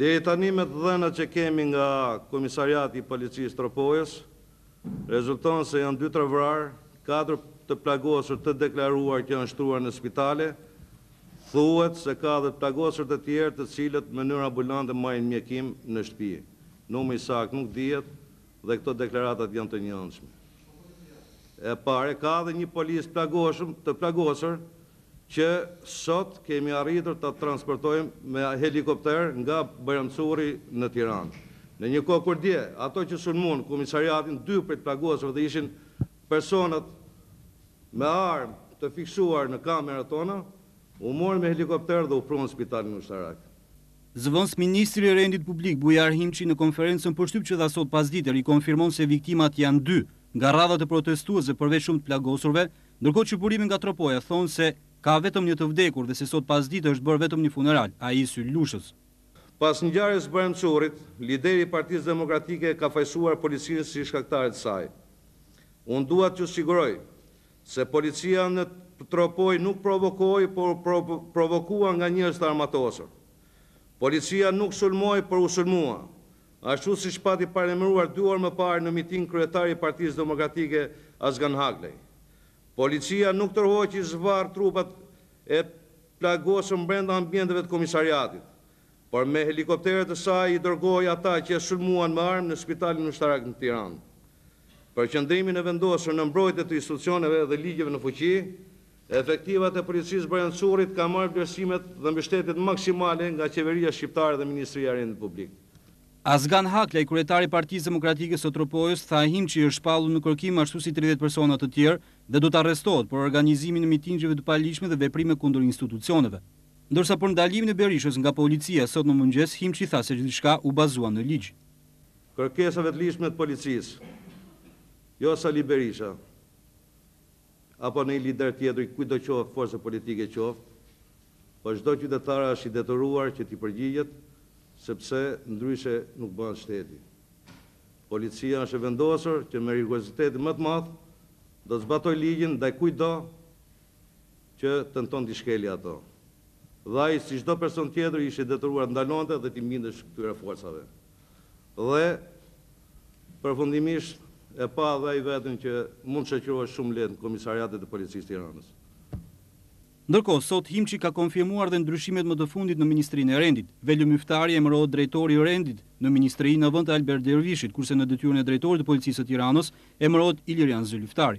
Deri tani me të dhëna që kemi nga Komisariati i Policisë Tropojës, rezulton se janë dy të vrarë, katër të plagosur të deklaruar që janë shtruar në spitale, thuhet se ka dhe të plagosur të tjerë të cilët në mënyrë ambulante marrin mjekim në shtëpi. Numri i saktë nuk dihet, Dhe këto deklaratat janë të njëanshme. E para, ka edhe një polic të plagosur, që sot kemi arritur ta transportojmë me helikopter nga Bajram Curri në Tiranë. Në një kohë kur dje, ato që sulmuan komisariatin, dy prej të plagosurve dhe ishin personat me armë të fiksuar në kamerat tona, u morën me helikopter dhe u pruan në spitalin ushtarak. Zëvendësministri i Rendit Publik, Bujar Himçi në konferencën për shtyp që dha sot pasdite rikonfirmon se viktimat janë dy nga radhët e protestuesve përveç shumë të plagosurve, ndërkohë që burime nga Tropoja thonë se ka vetëm një të vdekur dhe se sot pasdite është bërë vetëm një funeral, ai i Syl Lushës. Pas ngjarjes së Bajram Currit, lideri i Partisë Demokratike ka fajësuar policinë si shkaktare të saj. Unë dua t'ju siguroj Se policia në Tropojë nuk provokoi, por u provokua nga njerëz të armatosur. Policia nuk sulmoi, por u sulmua. Ashtu siç pati paralajmëruar dy orë më parë në miting kryetari i Partisë Demokratike Azgan Haklaj. Policia nuk tërhoqi zvarrë trupat e plagosur mbrenda ambienteve të komisariatit, por me helikopterët e saj i dërgoi ata që e sulmuan me armë në Spitalin Ushtarak në Tiranë. Për qëndrimin e vendosur në mbrojtje të institucioneve dhe ligjeve në fuqi, efektivat e Policisë Bajram Currit kanë marrë vlerësimet dhe mbështetjet maksimale nga Qeveria shqiptare dhe Ministria e Rendit Publik. Azgan Haklaj, kryetari i Partisë Demokratike së Tropojës, tha Himçi është shpallur në kërkim ashtu si tridhjetë persona të tjerë dhe do të arrestohet për organizimin e mitingjeve të paligjshme dhe veprime kundër institucioneve. Ndërsa për ndalimin e Berishës nga policia sot në mëngjes Himçi tha se gjithçka u bazua në ligj. Kërkesave të ligjshme të policisë, jo Sali Berisha apo ndonjë lider tjetër i kujtdo qoftë forcë politike qoftë, por çdo qytetar është i detyruar që t'i përgjigjet sepse ndryshe nuk bëhet shteti. Policia është e vendosur që me rigorozitetin më të madh do të zbatojë ligjin ndaj kujtdo që tenton t'i shkelë ato. Dhe ai, si çdo person tjetër, ishte i detyruar të ndalonte dhe t'i bindej këtyre forcave. Dhe, përfundimisht, e pa dhe ai veten që mund të shoqërohej shumë lehtë në Komisariatet e Policisë të Tiranës. Ndërkohë, sot Himçi ka konfirmuar dhe ndryshimet më të fundit në Ministrinë e Rendit. Velo Myftari emërohet drejtor i Rendit në Ministri, në vend të Albert Dervishit, kurse në detyrën e drejtorit të Policisë së Tiranës emërohet Ilirjan Zylyftari.